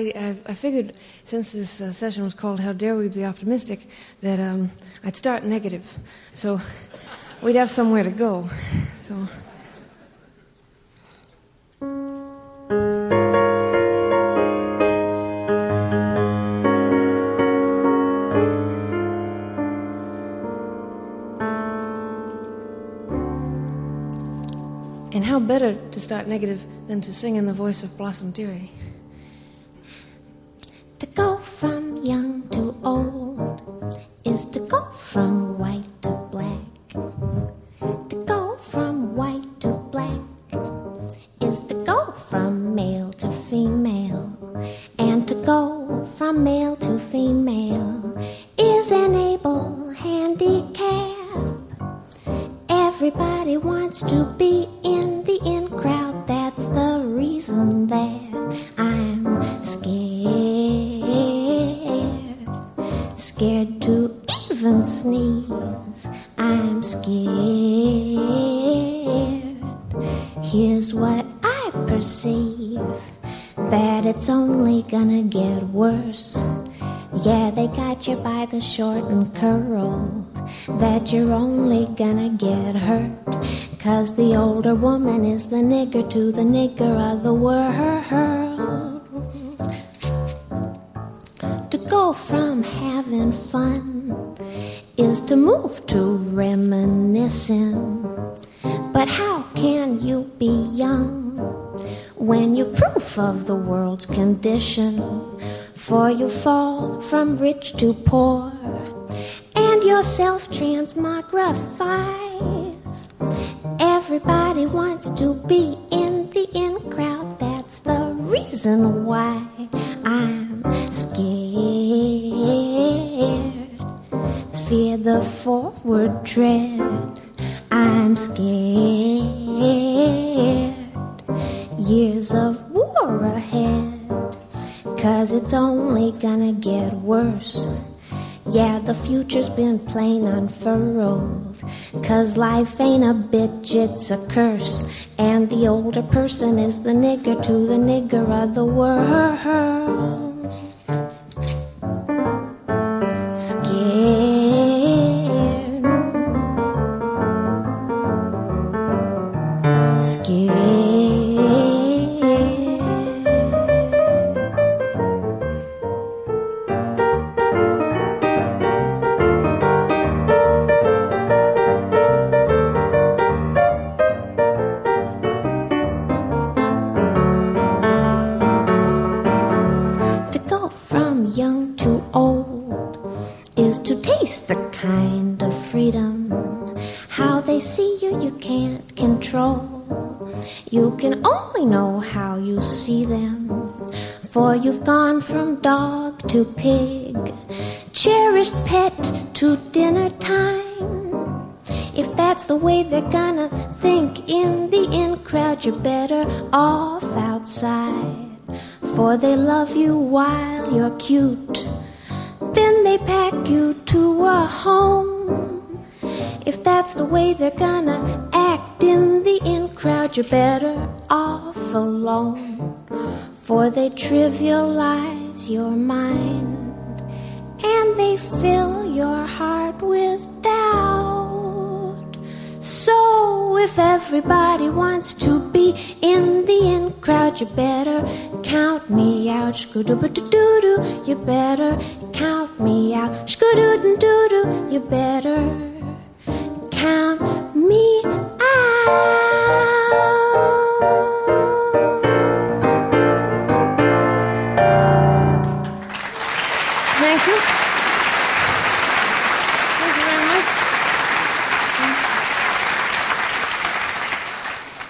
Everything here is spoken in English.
I, I, I figured since this uh, session was called How Dare We Be Optimistic that um, I'd start negative. So we'd have somewhere to go. So. And how better to start negative than to sing in the voice of Blossom Dearie? Is to go from male to female. And to go from male to female is an able handicap. Everybody wants to be in the in crowd. That's the reason that I'm scared. Scared to even sneeze. I'm scared. Here's what perceive that it's only gonna get worse. Yeah, they got you by the short and curled. That you're only gonna get hurt. Cause the older woman is the nigger to the nigger of the world. To go from having fun is to move to reminiscing. But how of the world's condition? For you fall from rich to poor, and yourself transmogrifies. Everybody wants to be in the in crowd. That's the reason why I'm scared. Fear the forward tread. I'm scared. Years of ahead. Cause it's only gonna get worse. Yeah, the future's been plain unfurled. Cause life ain't a bitch, it's a curse. And the older person is the nigger to the nigger of the world. Scared. Scared. Old is to taste a kind of freedom. How they see you, you can't control. You can only know how you see them. For you've gone from dog to pig, cherished pet to dinner time. If that's the way they're gonna think in the in crowd, you're better off outside. For they love you while you're cute. They pack you to a home. If that's the way they're gonna act in the in crowd, you're better off alone. For they trivialize your mind and they fill your heart with doubt. So if everybody wants to be in the in crowd, you better count me out. Shkoodoo doo doo doo, you better count me out. Shkoodoo doo doo, you better count me out. Thank you. Thank you very much.